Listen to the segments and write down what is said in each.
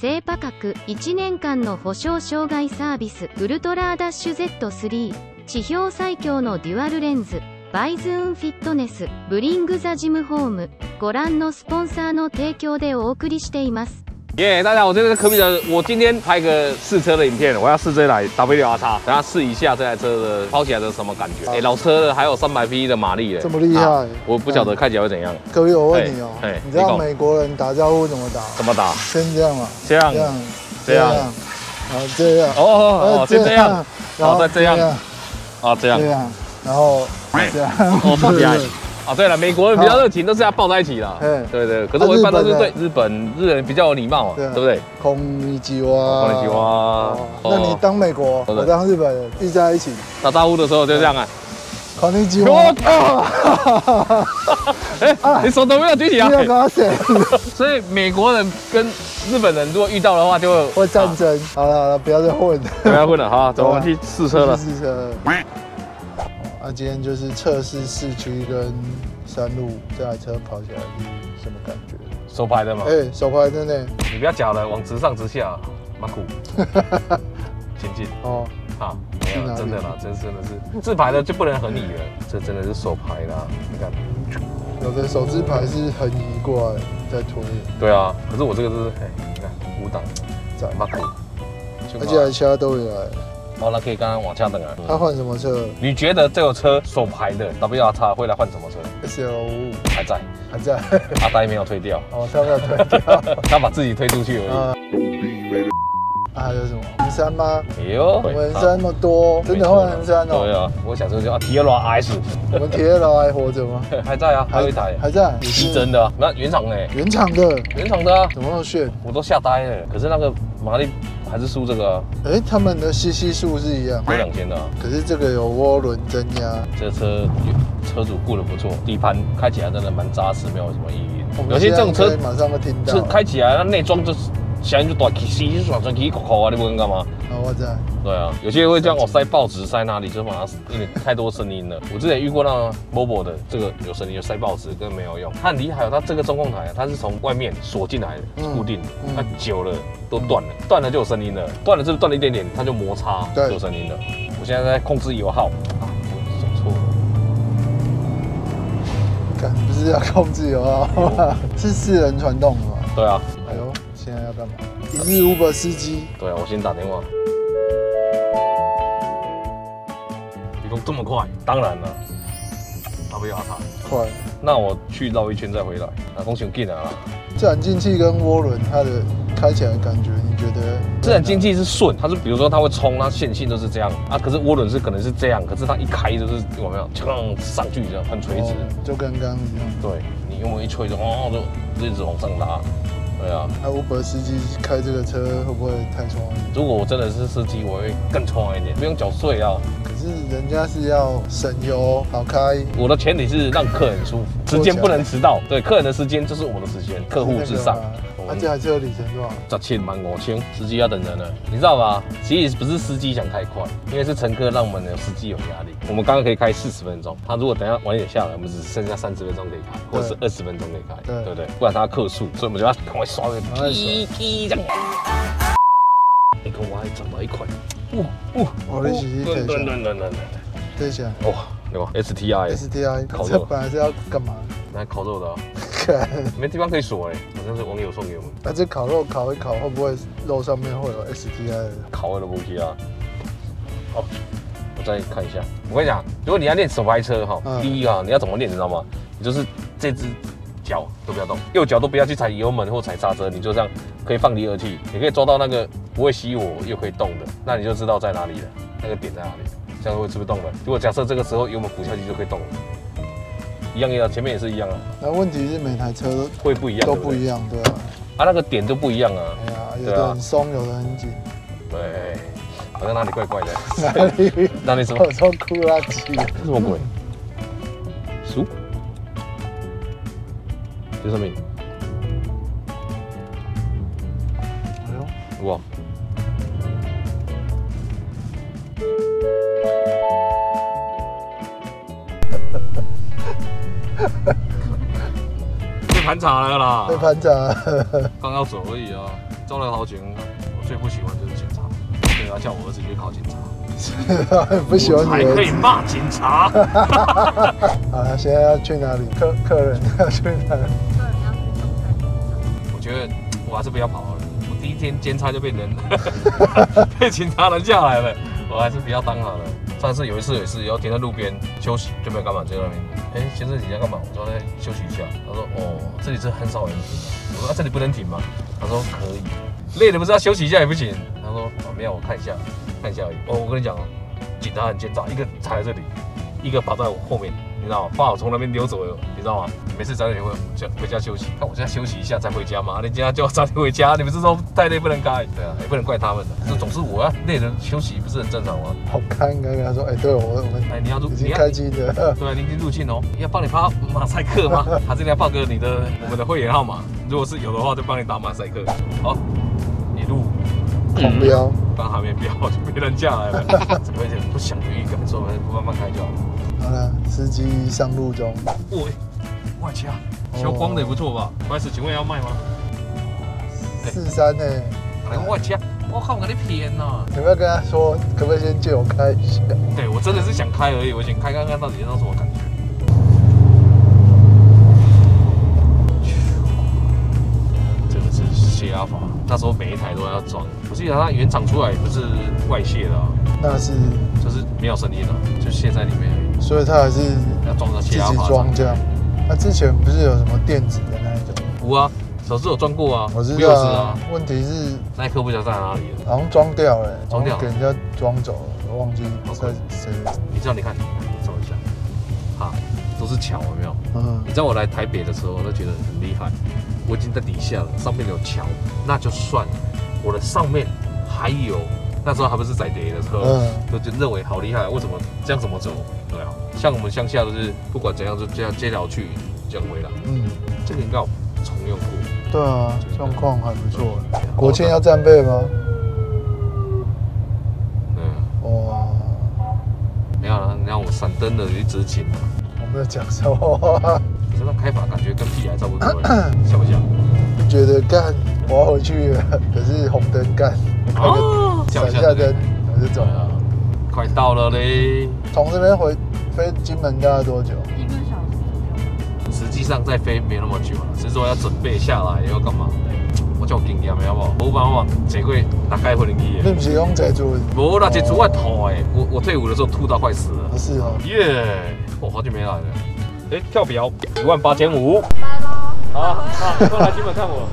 正価格1年間の保証障害サービスウルトラダッシュ Z3 地表最強のデュアルレンズバイズーンフィットネスブリングザジムホームご覧のスポンサーの提供でお送りしています。耶大家好，我这是科比的。我今天拍个试车的影片，我要试这台 WRX，等下试一下这台车的跑起来的什么感觉。哎，老车的还有三百匹的马力，这么厉害，我不晓得开起来会怎样。各位，我问你哦，你知道美国人打招呼怎么打？怎么打？先这样嘛，这样，这样，这样，然后这样，哦哦哦，先这样，然后再这样，啊这样，这样，然后 这样，哦抱起来。啊，对了，美国人比较热情，都是要抱在一起的。嗯，对对。可是我一般都是对日本日人比较有礼貌，对不对？空尼基哇，空尼基哇。那你当美国，我当日本人，聚在一起打招呼的时候就这样啊。空尼基哇。哎，你手都没有举起啊？没有搞死。所以美国人跟日本人如果遇到的话，就会战争。好了好了，不要再混，不要混了哈，走，我们去试车了。试车。那今天就是测试市区跟山路这台车跑起来是什么感觉？手排的吗？哎，手排的呢？你不要假了，往直上直下，蛮苦。前进哦，好，没有，真的啦，真真的是自排的就不能横移了，这真的是手排啦。你看，有的手自排是横移过来再推。对啊，可是我这个是，哎，你看五档，在蛮苦，而且还其他都有来。哦，那可以刚刚往下等啊。他换什么车？你觉得这个车首排的 W R X 会来换什么车？S L 五还在，还在。阿呆没有推掉。哦，他没有推掉，他把自己推出去而已。啊，还有什么？文山吗？哎呦，文山那么多，真的换文山哦。对啊，我小时候就啊，T L S。我们 T L 还活着吗？还在啊，还有一台，还在。是真的，那原厂呢？原厂的，原厂的啊，怎么那么炫？我都吓呆了。可是那个马力。还是输这个啊？哎，他们的 CC 数是一样，有两千的。可是这个有涡轮增压，这车车主顾的不错，底盘开起来真的蛮扎实，没有什么异音。有些这种车马上会听到，开起来那内装就是。响就大，稀爽爽，稀口口啊！你不能干嘛？啊，我在。对啊，有些会这样，我塞报纸塞哪里，就把它因为太多声音了。我之前遇过那个 Mobo 的，这个有声音，就塞报纸根本没有用。它很厉害，它这个中控台它是从外面锁进来的，固定的。它久了都断了，断了就有声音了，断了就是断了一点点，它就摩擦就有声音了。我现在在控制油耗啊，我走错了。看，不是要控制油耗，是四人传动的吗？对啊。现在要干嘛？一日 Uber 司机。对啊，我先打电话。你说这么快？当然了。打不要他。快。那我去绕一圈再回来。那恭喜进来啊！自然进气跟涡轮，它的开起来感觉，你觉得？自然进气是顺，它是比如说它会冲，它线性都是这样啊。可是涡轮是可能是这样，可是它一开就是有没有？噌上去这样很垂直，就跟刚刚一样。对你用力一吹就哦，就一直往上拉。对啊，那 Uber 司机开这个车会不会太冲？如果我真的是司机，我会更冲一点，不用缴税啊。可是人家是要省油、好开。我的前提是让客人舒服，时间不能迟到。对，客人的时间就是我的时间，客户至上。那这台车里程多少？十七万五千，司机要等人了，你知道吧？其实不是司机想太快，因为是乘客让我们的司机有压力。我们刚刚可以开四十分钟，他如果等下晚一点下来，我们只剩下三十分钟可以开，或者是二十分钟可以开，对不对？不然他克数，所以我们就要赶快刷个滴滴这样。你看我还找到一块，哇哇！我的是等等等等一下，哇，对吧？S T I S T I，烤肉本来是要干嘛？来烤肉的。没地方可以锁哎，好像是网友送给我们。那这烤肉烤一烤，会不会肉上面会有 STI？烤的不题啊。好，我再看一下。我跟你讲，如果你要练手排车哈，第一啊，你要怎么练，你知道吗？你就是这只脚都不要动，右脚都不要去踩油门或踩刹车，你就这样可以放离合器，你可以抓到那个不会吸我又可以动的，那你就知道在哪里了，那个点在哪里，这样会是不是动了？如果假设这个时候油门鼓下去就可以动了。一样一样，前面也是一样啊。那问题是每台车会不一样，都不一样，对啊。啊，那个点都不一样啊。哎呀，有的很松，有的很紧。对，好像哪里怪怪的。哪里？哪里什么？我说酷垃圾。什么鬼？鼠？这什么？哎呦，哇！盘查了啦！被盘查，刚要走而已啊。招了好警，我最不喜欢就是警察，所以要叫我儿子去考警察。不喜欢还你儿子。可以骂警察。啊，现在要去哪里？客客人要去哪里？我觉得我还是不要跑了。我第一天监差就被人 被警察拦下来了，我还是不要当好了。上次有一次也是，然后停在路边休息，就没有干嘛，就在那边。哎，先生你在干嘛？我说在休息一下。他说哦，这里是很少人停的。我说啊，这里不能停吗？他说可以。累了不是要休息一下也不行。他说哦，没有，我看一下，看一下而已。哦，我跟你讲哦，警察很奸诈，一个踩在这里，一个跑在我后面，知道吗？怕我从那边溜走了，你知道吗？每次早点回家回家休息，看我现在休息一下再回家嘛，人家叫我早点回家，你们是说太累不能开？对啊，也不能怪他们的，这总是我要累了休息，不是很正常吗？好看，应该跟他说，哎，对我我们哎，你要入已经你要开机的，对啊，您已经入境哦，要帮你发马赛克吗？还是你要报个你的我们的会员号码？如果是有的话，就帮你打马赛克。好，一路狂飙。刚还没标就没人下来了，怎 么有点不祥的预感？说慢慢开就好了。好了，司机上路中。喂，外加消光的也不错吧？不好意思，请问要卖吗？哎四三呢？来外加，我靠，我给你骗呐！有没有跟他说，可不可以先借我开一下？对我真的是想开而已，我想开看看到底那种什么感觉。压阀，那时候每一台都要装。我记得它原厂出来不是外泄的、啊，那是，就是没有声音的、就泄在里面而所以它还是已，要装个自己泄压阀。装这样。那之前不是有什么电子的那一种？无啊，手是有装过啊，我知道啊问题是那一颗不知道在哪里了。好像装掉了，装掉给人家装走了，我忘记在谁。你知道？你看，找一下，好，都是桥，有没有？嗯你知道我来台北的时候，我都觉得很厉害。我已经在底下了，上面有桥，那就算了。我的上面还有，那时候还不是载碟的车，嗯，就就认为好厉害。为什么这样怎么走？对啊，像我们乡下都是不管怎样就这样接条去，这样回来。嗯，这个应该有重用过。对啊，状况还不错。国庆要战备吗？嗯，哇，没有了，你让我闪灯的一直紧啊，我没有讲错话，这种开法感觉跟屁孩差不多，像不像？觉得干我要回去了，可是红灯干，哦，闪下灯我就走啊，快到了嘞。从这边回飞金门大概多久？一个小时实际上再飞没那么久了，只是说要准备下来要干嘛？我叫经验的好不好？我把我坐过大概回零一你不是用这做的？我那这主要吐哎，我我退伍的时候吐到快死了。不是哦，耶！我好久没来了。哎，跳表一万八千五。拜喽。好，好，快来金门看我。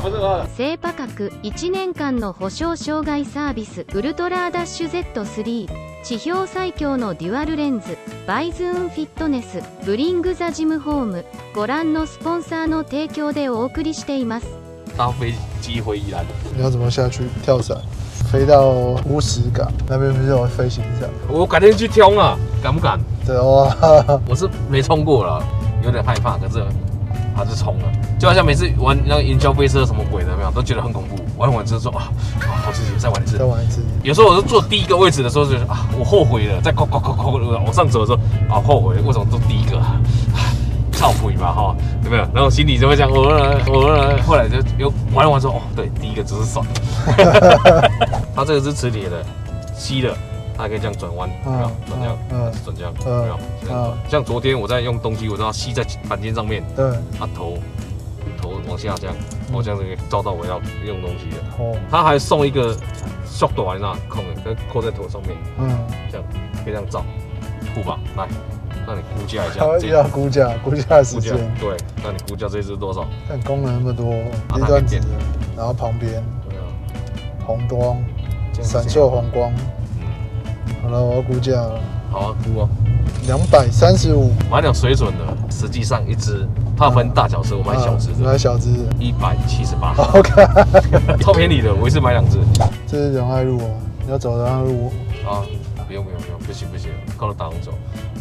不是我。低価格1年間の保証障害サービスウルトラダッシュ Z3 地表最強のデュアルレンズバイズーンフィットネスブリングザジムホームご覧のスポンサーの提供でお送りしています搭飞机回宜兰。你要怎么下去？跳伞？飞到乌石港那边不是有飞行伞？我改天去挑啊，敢不敢？对哇，我是没冲过了，有点害怕，可是还是冲了。就好像每次玩那个云霄飞车什么鬼的，有没有都觉得很恐怖。玩完之后说啊，啊好刺激，再玩一次再。玩一次。有时候我是坐第一个位置的时候，就是啊，我后悔了。再扣扣扣扣往上走的时候，啊，后悔了，为什么坐第一个？啊忏悔吧，哈，有没有？然后心里就会这样，我我后来就又玩完之后，哦，对，第一个只是爽。它这个是磁铁的，吸的，它还可以这样转弯，有没有？转这样，嗯转这样，嗯有没有？这样转嗯像昨天我在用东西，我知道吸在板件上面，对，啊头头往下这样，我这样子可以照到我要用东西的。哦，他还送一个缩短来那空的，跟扣在头上面，嗯，这样可以这样照，酷吧？来，让你估价一下他，这要估价，估价时间，对，那你估价这只多少？看功能那么多，啊一段子，然后旁边对啊，红光，闪烁红光。嗯，好了，我要估价了，好啊，估啊，两百三十五。买点水准的。实际上一只怕分大小只，我买小只的，买小只。一百七十八，OK，，超便宜的，我一次买两只。这是仁爱路哦，你要走仁爱路，啊，不用不用不用，不行不行，靠着打红走，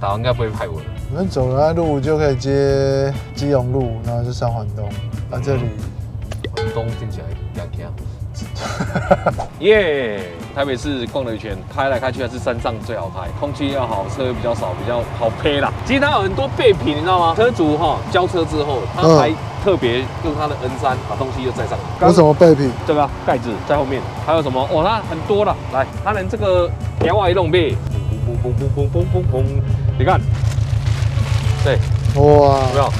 打完应该不会拍我的。我们走仁爱路就可以接基隆路，然后就上环东。啊，这里环东听起来两天。耶！台北市逛了一圈，开来开去还是山上最好开，空气要好，车比较少，比较好配啦。其实它有很多备品，你知道吗？车主哈交车之后，他还嗯特特别用他的 N 三把东西又载上来。有什么备品？这个啊盖子在后面，还有什么？哦，它很多了。来，它连这个条瓦也弄背，砰砰砰砰砰砰砰砰，你看，对，哇。有没，有？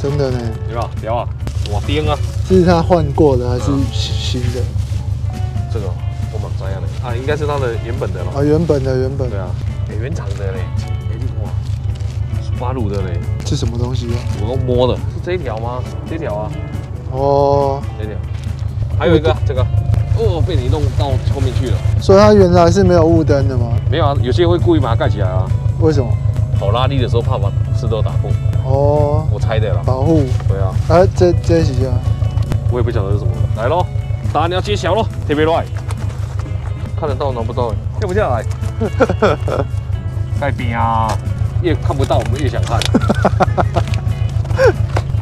真的呢，有没有？屌啊，哇钉啊！这是他换过的还是嗯。新的？这个我蛮专业的。啊，应该是他的原本的了。啊，原本的原本。对啊，哎，原厂的嘞，哎，你哇，八路的嘞，这什么东西啊？我都摸的，是这一条吗？这条啊，哦，这条，还有一个这个，哦，被你弄到后面去了。所以它原来是没有雾灯的吗？没有啊，有些会故意把它盖起来啊，为什么？跑拉力的时候怕把石头打破，哦，我猜的啦。保护。对啊，哎，这这几下，我也不晓得是什么。来喽，答案要揭晓喽，特别乱，看得到拿不到哎，掉不下来。盖边啊，越看不到我们越想看。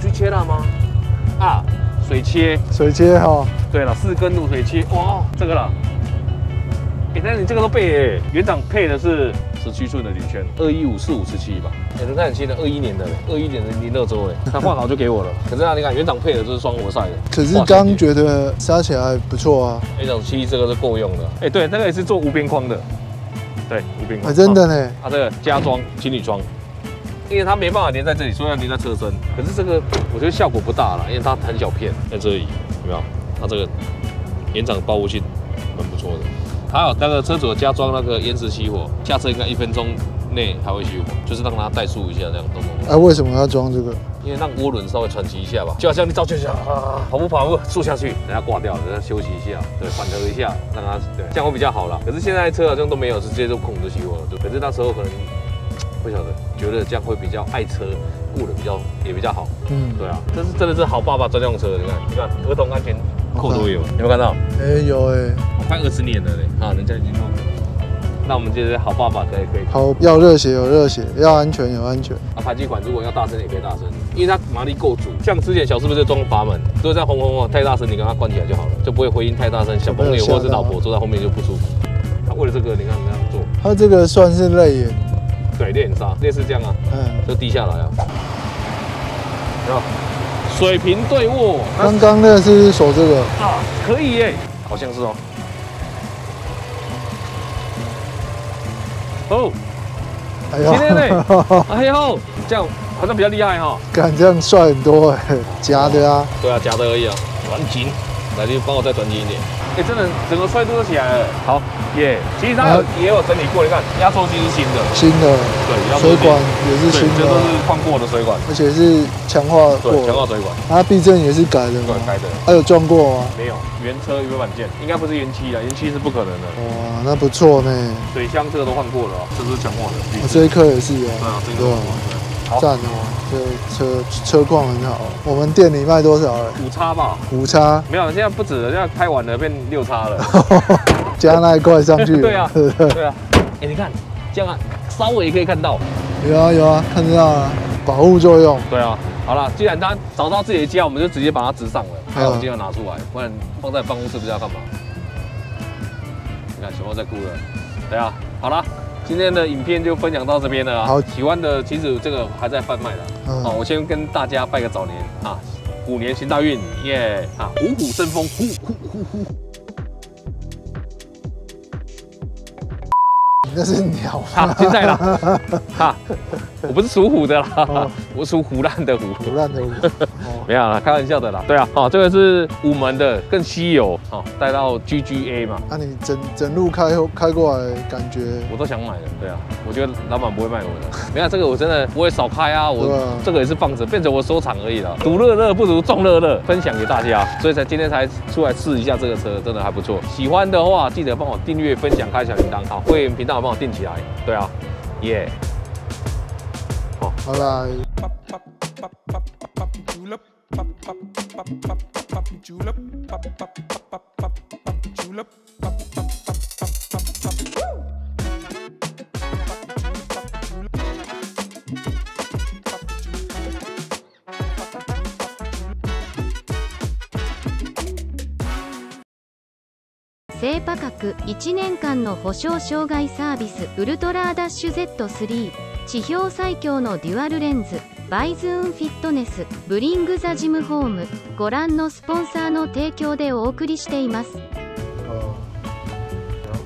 去切了吗？啊，水切。水切哈，对了，四根露水切，哇，这个了。哎、但是你这个都背哎，原厂配的是十七寸的铝圈，二一五四五十七吧。哎、轮胎很新的，二一年的嘞，二一年的零热周哎，他换好就给我了。可是啊，你看原厂配的这是双活塞的，可是刚觉得刹起来不错啊，原厂七这个是够用的。哎、对，那个也是做无边框的，对，无边框。哎，真的呢，啊，这个加装情侣装，因为它没办法粘在这里，所以要粘在车身。可是这个我觉得效果不大了，因为它很小片在这里，有没有？它这个延长保护性蛮不错的。还有那个车主加装那个延迟熄火，下车应该一分钟内才会熄火，就是让它怠速一下，这样咚咚咚。哎，为什么要装这个？因为让涡轮稍微喘息一下吧，就好像你早就想啊，跑步跑步速下去，等下挂掉了，等下休息一下，对，缓和一下，让它对，这样会比较好啦。可是现在车好像都没有，直接就控制熄火了，对。可是那时候可能不晓得，觉得这样会比较爱车，顾的比较也比较好，嗯，对啊，这是真的是好爸爸专用车，你看，你看儿童安全扣都有，有没有看到？哎，有哎，快二十年了嘞，啊，人家已经弄了。那我们就是好爸爸可以可以。好，要热血有热血，要安全有安全。啊，排气管如果要大声也可以大声，因为它马力够足。像之前小师傅就装阀门，如果这样轰轰轰太大声，你跟他关起来就好了，就不会回音太大声，小朋友或者是老婆坐在后面就不舒服。他为了这个，你看你这样做，他这个算是泪眼，对，练刹类似这样啊，嗯，就低下来啊，水平对卧，刚刚那个是锁这个，啊，可以耶，好像是哦。哦，哎今天呢？呦，哎呦，这样好像比较厉害哈、敢这样帅很多哎，夹的啊，对啊，假的而已啊，转紧，来，你帮我再转紧一点。哎、真的整个帅度都起来了。好，耶、其实它有、也有整理过，你看压缩机是新的，新的，对，压缩机水管也是，新的这都，是换过的水管，而且是强化对，强化，水管，它避震也是改的吗？对，开的。还有撞过吗？没有原车原版件，应该不是原漆的，原漆是不可能的。哇，那不错呢，水箱这个都换过了、哦，这是强化的。我这一颗也是对啊，啊，这个都换过的。好，赞哦，这车车况很好。我们店里卖多少了？五叉吧？五叉没有，现在不止了，现在开完了变六叉了。加那一块上去了。对啊 对啊，哎、你看这样啊，稍微可以看到。有啊有啊，看得到啊，保护作用。对啊，好了，既然他找到自己的家，我们就直接把它直上了，还有嗯今天拿出来，不然放在办公室不知道干嘛。你看小猫在哭了，对啊，好啦，今天的影片就分享到这边了啊。好喜欢的其实这个还在贩卖的。嗯好，我先跟大家拜个早年啊，虎年行大运，耶！啊，虎虎生风，呼呼呼呼。那是鸟哈，现在啦，哈，我不是属虎的啦哦，我属虎烂的虎。虎烂的虎。哦，没有啦，开玩笑的啦。对啊，哦、这个是五门的，更稀有，哦、带到 GGA 嘛，那你整整路开开过来，感觉我都想买了。对啊，我觉得老板不会卖我的。没有这个我真的不会少开啊，我、啊这个也是放着，变成我收藏而已了。独乐乐不如众乐乐，分享给大家，所以才今天才出来试一下这个车，真的还不错。喜欢的话记得帮我订阅、分享、开小铃铛，好，会员频道帮我订起来，对啊，耶，好，拜拜。低価格1年間の保証障害サービスウルトラダッシュ Z3 地表最強のデュアルレンズバイズーンフィットネスブリングザジムホームご覧のスポンサーの提供でお送りしています哦，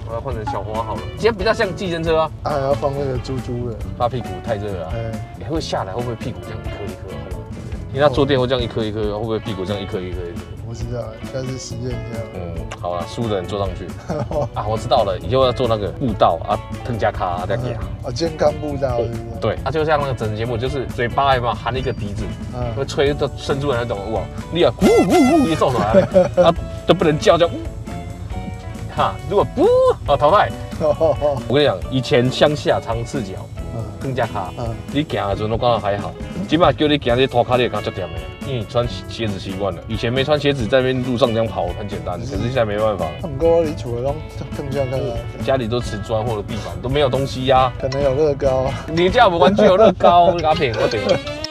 我要换成小花好了，今天比较像计程车啊，啊还要放那个猪猪的，怕屁股太热了啊。哎，你会下来会不会屁股这样一颗一颗？会不会因为他坐垫会这样一颗一颗，会不会屁股这样一颗一颗一颗？我知道，下次实验一下。嗯，好了，输的人坐上去啊，我知道了，以后要做那个步道啊，腾加卡啊，再给啊。哦，健康步道是不是？对，它就像那个整个节目，就是嘴巴有没有含一个笛子，会嗯，吹到伸出来那种哇，你啊呜呜呜，你做出来了，啊 都不能叫叫呜，哈，如果不啊淘汰。哦，我跟你讲，以前乡下常赤脚，嗯更加卡，嗯，你行的时候都感觉还好，起码叫你行这拖卡，你也感觉点的，你穿鞋子习惯了。以前没穿鞋子在那边路上这样跑很简单，可是现在没办法，他们跟我离厝的拢更加看家里都瓷砖或者地板都没有东西呀、可能有乐高。你家有玩具有乐高，阿平我顶了。